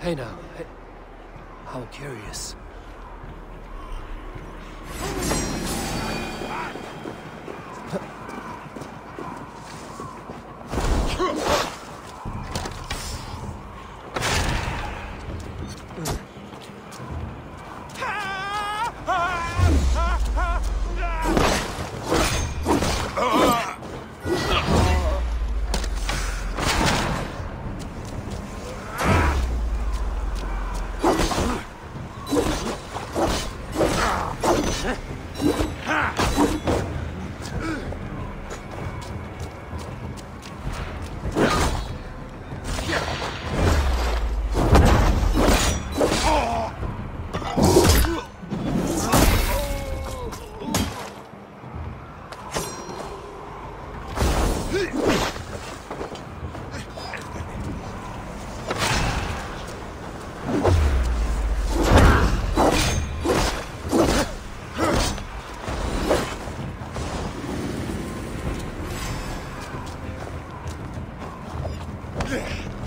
Hey now, hey. how curious. Ugh. Hmm. Ugh! there.